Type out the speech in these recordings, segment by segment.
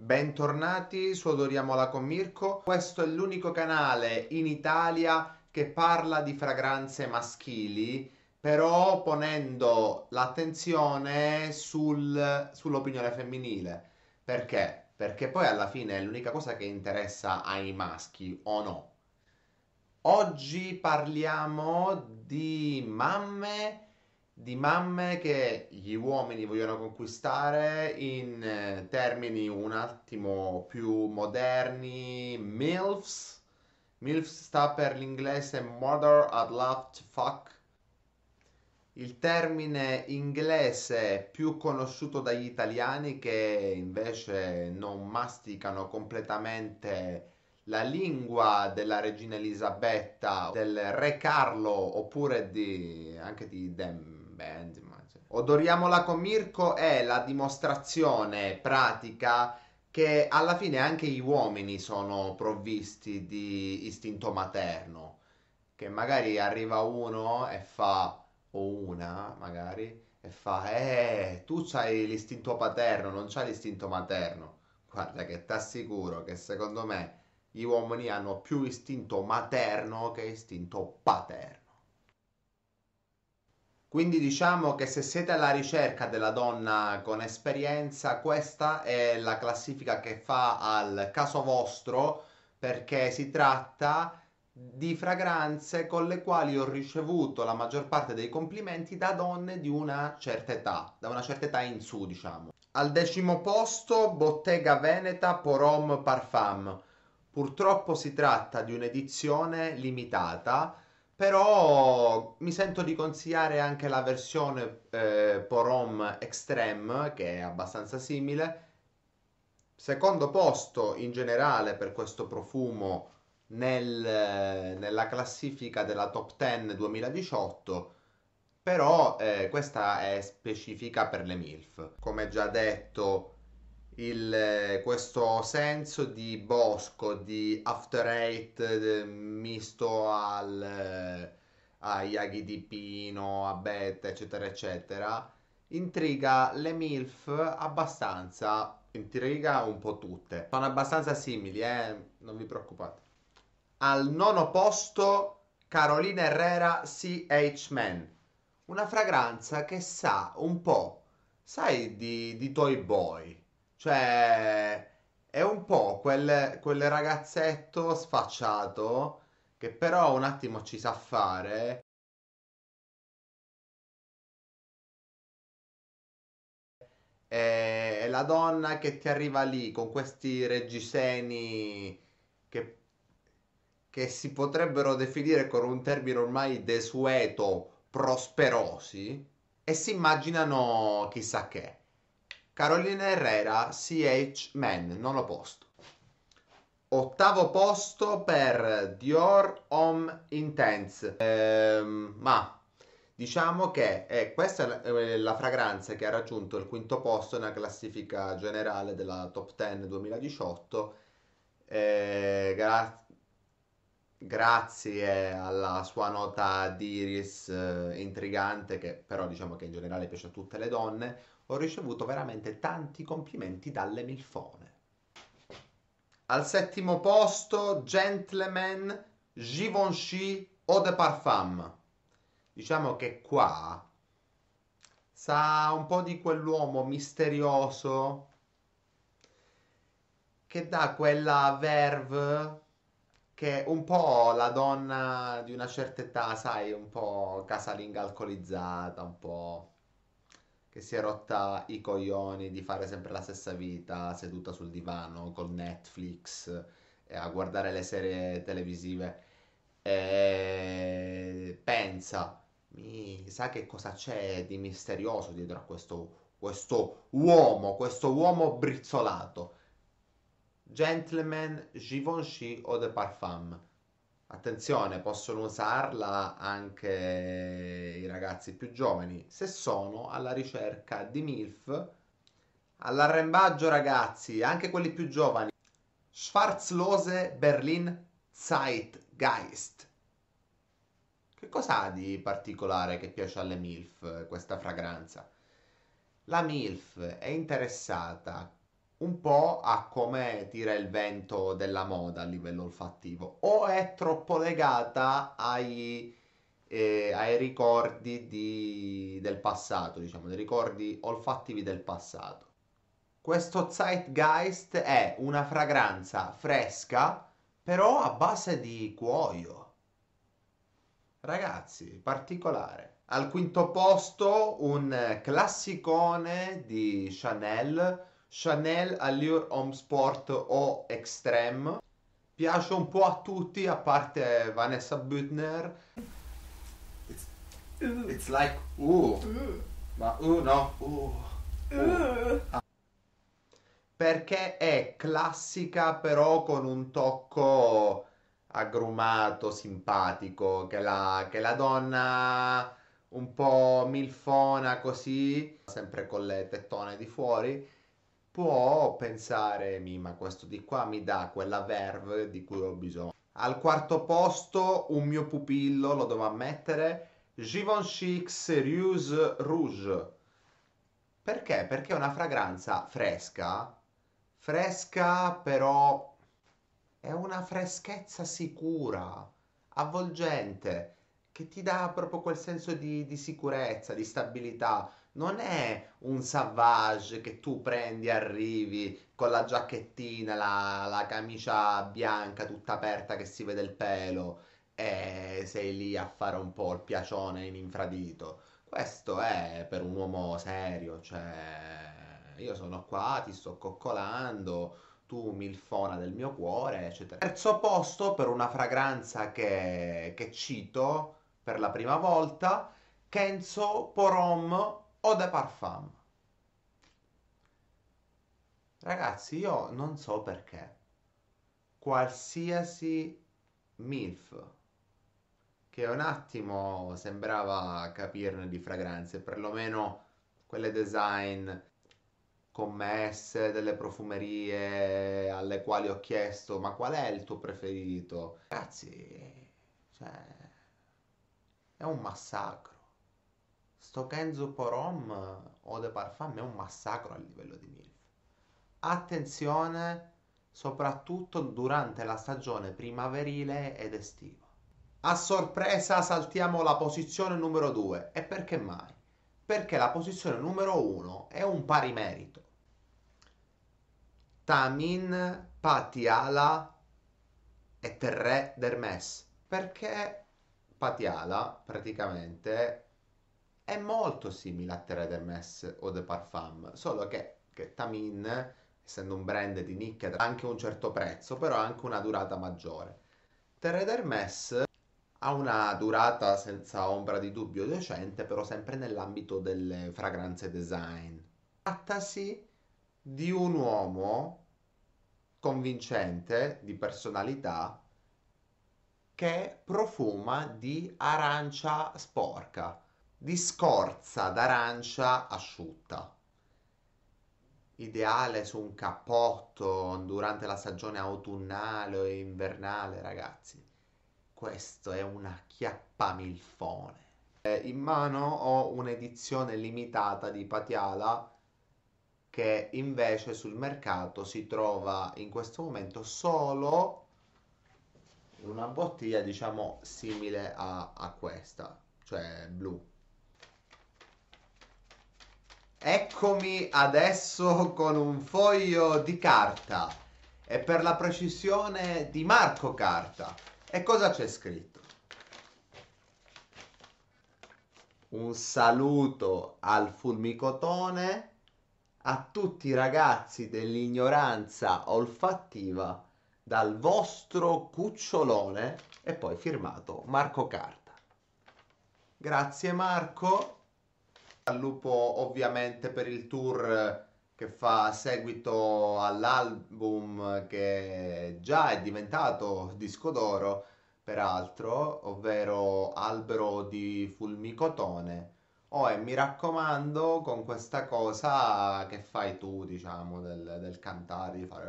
Bentornati su Odoriamola con Mirko. Questo è l'unico canale in Italia che parla di fragranze maschili, però ponendo l'attenzione sul, sull'opinione femminile. Perché? Perché poi alla fine è l'unica cosa che interessa ai maschi, o no? Oggi parliamo di mamme di mamme che gli uomini vogliono conquistare in eh, termini un attimo più moderni, MILFs. MILFs sta per l'inglese Mother I'd Love to Fuck. Il termine inglese più conosciuto dagli italiani che invece non masticano completamente la lingua della regina Elisabetta, del re Carlo oppure di, anche di Dem band, immagino. Odoriamola con Mirko è la dimostrazione pratica che alla fine anche gli uomini sono provvisti di istinto materno. Che magari arriva uno e fa, o una magari, e fa, eh, tu c'hai l'istinto paterno, non c'hai l'istinto materno. Guarda che ti assicuro che secondo me gli uomini hanno più istinto materno che istinto paterno. Quindi diciamo che se siete alla ricerca della donna con esperienza, questa è la classifica che fa al caso vostro perché si tratta di fragranze con le quali ho ricevuto la maggior parte dei complimenti da donne di una certa età, da una certa età in su, diciamo. Al decimo posto, Bottega Veneta Porom Parfum. Purtroppo si tratta di un'edizione limitata però mi sento di consigliare anche la versione eh, Porom Extreme, che è abbastanza simile. Secondo posto in generale per questo profumo nel, nella classifica della Top 10 2018, però eh, questa è specifica per le MILF. Come già detto, il, questo senso di bosco, di after eight eh, misto al, eh, agli aghi di pino, a beta, eccetera, eccetera, intriga le MILF abbastanza, intriga un po' tutte. Sono abbastanza simili, eh? non vi preoccupate. Al nono posto, Carolina Herrera CH Men. Una fragranza che sa un po', sai, di, di Toy Boy cioè, è un po' quel, quel ragazzetto sfacciato che però un attimo ci sa fare. È la donna che ti arriva lì con questi reggiseni che, che si potrebbero definire con un termine ormai desueto, prosperosi, e si immaginano chissà che. Carolina Herrera, CH Men, nono posto. Ottavo posto per Dior Homme Intense. Ehm, ma diciamo che eh, questa è la, la fragranza che ha raggiunto il quinto posto nella classifica generale della Top 10 2018. Eh, gra- grazie alla sua nota di iris eh, intrigante, che però diciamo che in generale piace a tutte le donne ho ricevuto veramente tanti complimenti dalle milfone. Al settimo posto, Gentleman Givenchy Eau de Parfum. Diciamo che qua sa un po' di quell'uomo misterioso che dà quella verve che un po' la donna di una certa età, sai, un po' casalinga alcolizzata, un po' che si è rotta i coglioni di fare sempre la stessa vita seduta sul divano con Netflix e a guardare le serie televisive e pensa mi sa che cosa c'è di misterioso dietro a questo, questo uomo, questo uomo brizzolato. Gentleman Givenchy Eau de Parfum Attenzione, possono usarla anche i ragazzi più giovani se sono alla ricerca di MILF. All'arrembaggio, ragazzi, anche quelli più giovani. Schwarzlose Berlin Zeitgeist. Che cosa ha di particolare che piace alle MILF questa fragranza? La MILF è interessata un po' a come tira il vento della moda a livello olfattivo o è troppo legata ai, eh, ai ricordi di, del passato, diciamo, dei ricordi olfattivi del passato. Questo Zeitgeist è una fragranza fresca, però a base di cuoio. Ragazzi, particolare. Al quinto posto un classicone di Chanel Chanel Allure Home Sport o Extreme. Piace un po' a tutti, a parte Vanessa Butner. It's, it's like, uh, ma uh no, uh, uh. Perché è classica però con un tocco agrumato, simpatico, che la, che la donna un po' milfona così, sempre con le tettone di fuori, può pensare, ma questo di qua mi dà quella verve di cui ho bisogno. Al quarto posto, un mio pupillo, lo devo ammettere, Givenchy Serious Rouge. Perché? Perché è una fragranza fresca, fresca però è una freschezza sicura, avvolgente, che ti dà proprio quel senso di, di sicurezza, di stabilità non è un Savage che tu prendi, arrivi con la giacchettina, la, la camicia bianca tutta aperta che si vede il pelo e sei lì a fare un po' il piacione in infradito. Questo è per un uomo serio, cioè io sono qua, ti sto coccolando, tu milfona del mio cuore, eccetera. Terzo posto per una fragranza che, che cito per la prima volta, Kenzo Porom Eau de Parfum. Ragazzi, io non so perché. Qualsiasi MILF che un attimo sembrava capirne di fragranze, perlomeno quelle design commesse delle profumerie alle quali ho chiesto ma qual è il tuo preferito? Ragazzi, cioè, è un massacro. Sto Kenzo Porom o de Parfum è un massacro a livello di MILF. Attenzione soprattutto durante la stagione primaverile ed estiva. A sorpresa saltiamo la posizione numero 2. E perché mai? Perché la posizione numero 1 è un pari merito. Tamin, Patiala e Terre d'Hermes. Perché Patiala praticamente è molto simile a Terre d'Hermes o de Parfum, solo che, che Tamin, essendo un brand di nicchia, ha anche un certo prezzo, però ha anche una durata maggiore. Terre d'Hermes ha una durata senza ombra di dubbio decente, però sempre nell'ambito delle fragranze design. Trattasi di un uomo convincente, di personalità, che profuma di arancia sporca di scorza d'arancia asciutta. Ideale su un cappotto durante la stagione autunnale o invernale, ragazzi. Questo è una chiappamilfone. Eh, in mano ho un'edizione limitata di Patiala che invece sul mercato si trova in questo momento solo una bottiglia diciamo simile a, a questa, cioè blu. Eccomi adesso con un foglio di carta e per la precisione di Marco Carta. E cosa c'è scritto? Un saluto al fulmicotone a tutti i ragazzi dell'ignoranza olfattiva dal vostro cucciolone e poi firmato Marco Carta. Grazie Marco al lupo ovviamente per il tour che fa seguito all'album che già è diventato disco d'oro, peraltro, ovvero Albero di Fulmicotone. Oh, e mi raccomando con questa cosa che fai tu, diciamo, del, del cantare, di fare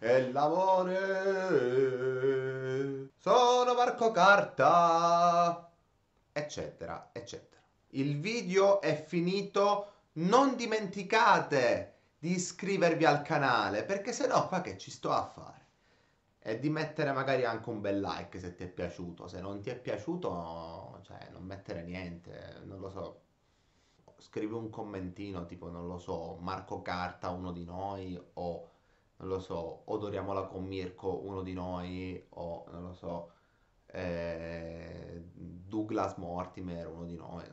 e l'amore sono Marco Carta, eccetera, eccetera il video è finito. Non dimenticate di iscrivervi al canale, perché se no qua che ci sto a fare? E di mettere magari anche un bel like se ti è piaciuto, se non ti è piaciuto, cioè non mettere niente, non lo so. Scrivi un commentino tipo, non lo so, Marco Carta, uno di noi, o non lo so, odoriamola con Mirko, uno di noi, o non lo so, eh, Douglas Mortimer, uno di noi.